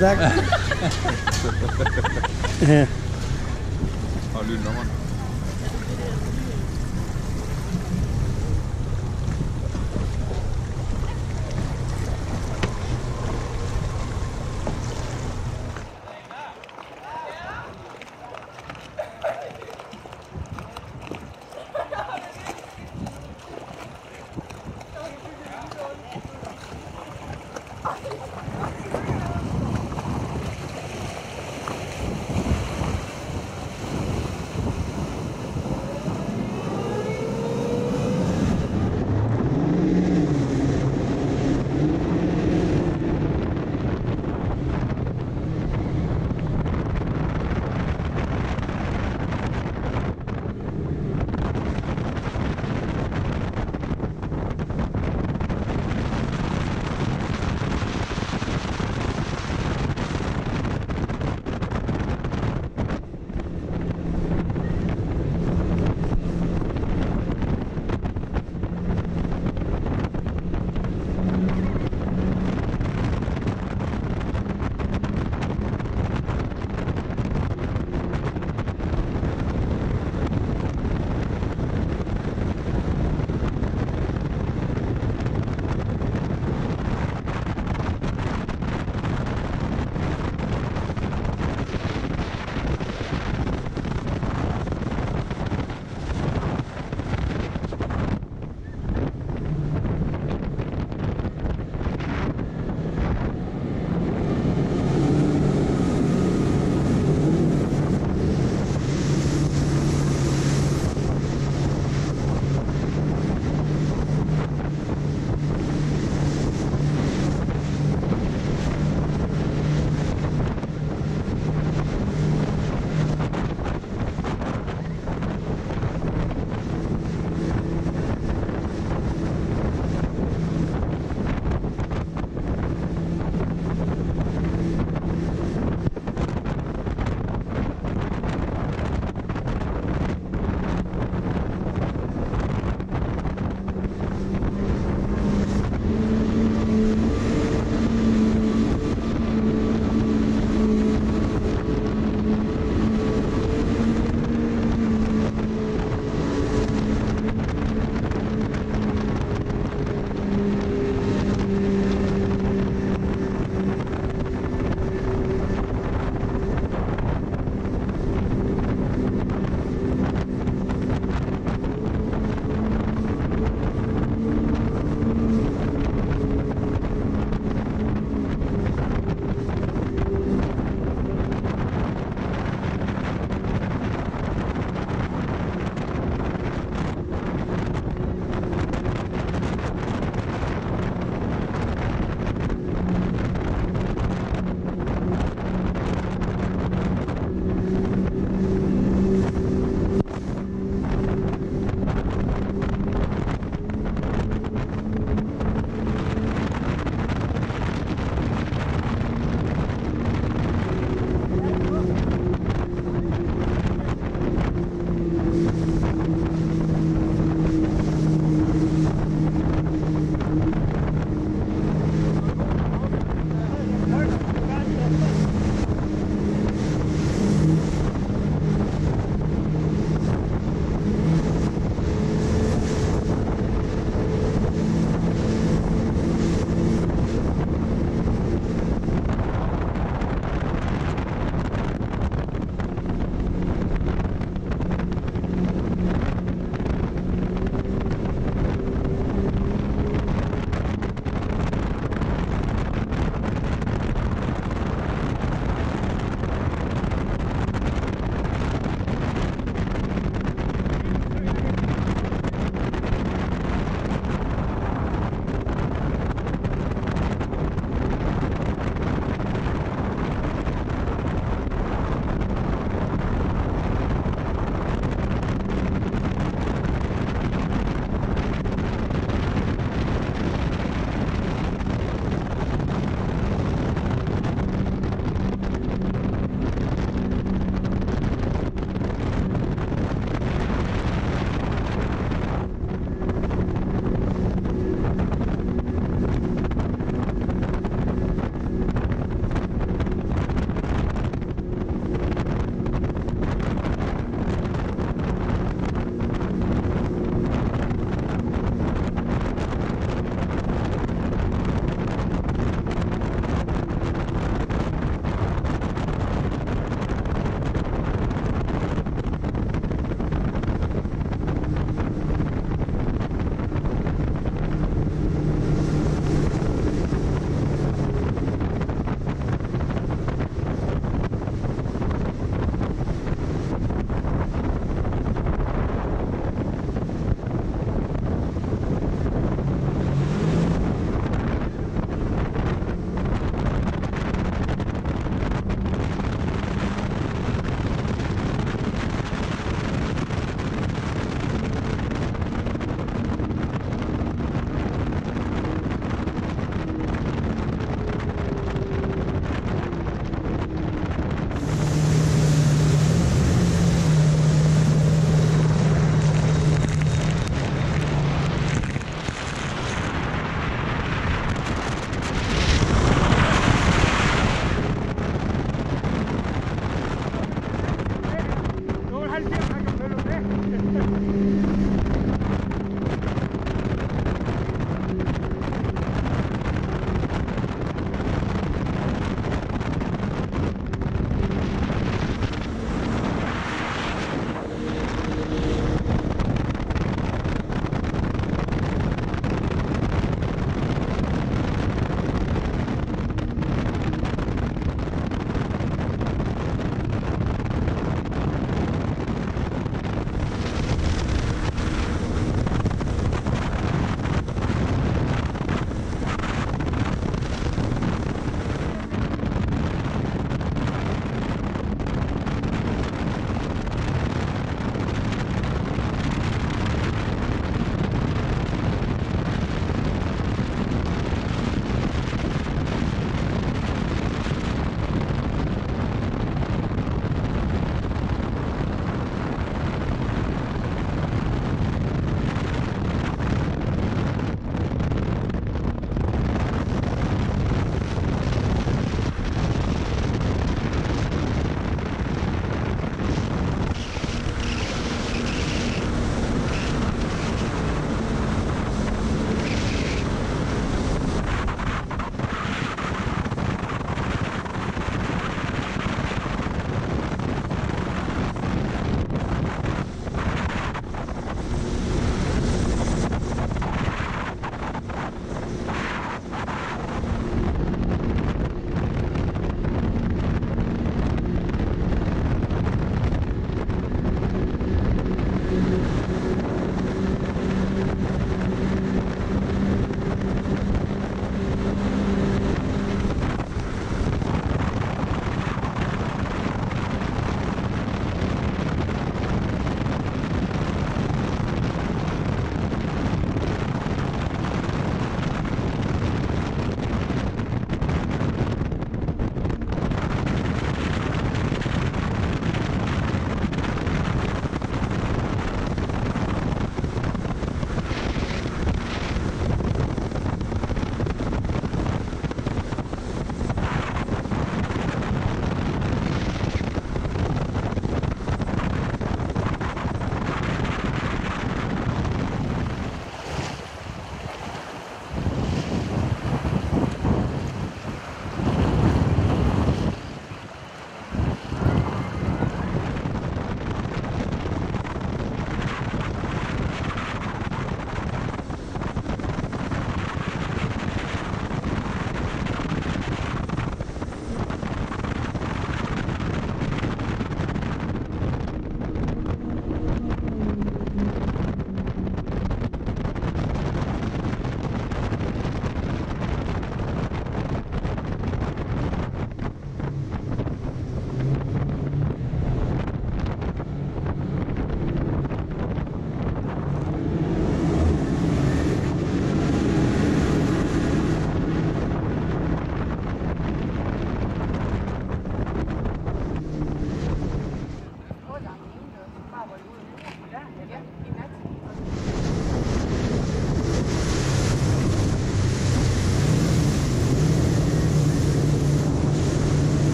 giác. Họ lùn lắm anh.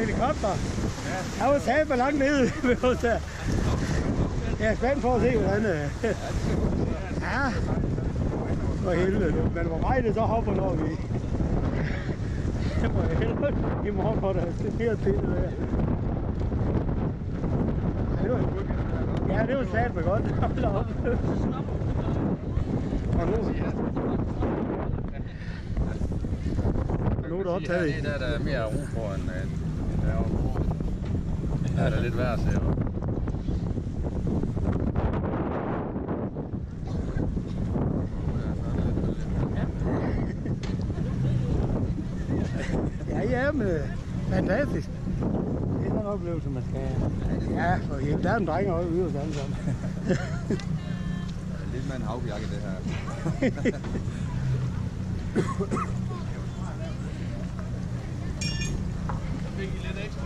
Helikopter. Jeg var taget for langt nede ved os der. Jeg er spændt på at se, hvordan... øh, Ja, for helvede. Men hvor meget det så hopper, når vi... For helvede. I morgen går der det bliver pille der. Ja, det var, ja, det var sat med godt. Hold op. Og nu, nu er der optaget i. Det er der, der er mere ro på, end, øh, end der er oppe på. Ja, det er lidt værd at se. hva'? Ja, er Ja, men fantastisk. Det er en oplevelse, man skal have. Ja, for helvede. Der er en dreng ude hos alle sammen. Lidt med en havjakke, det her. big lyrics.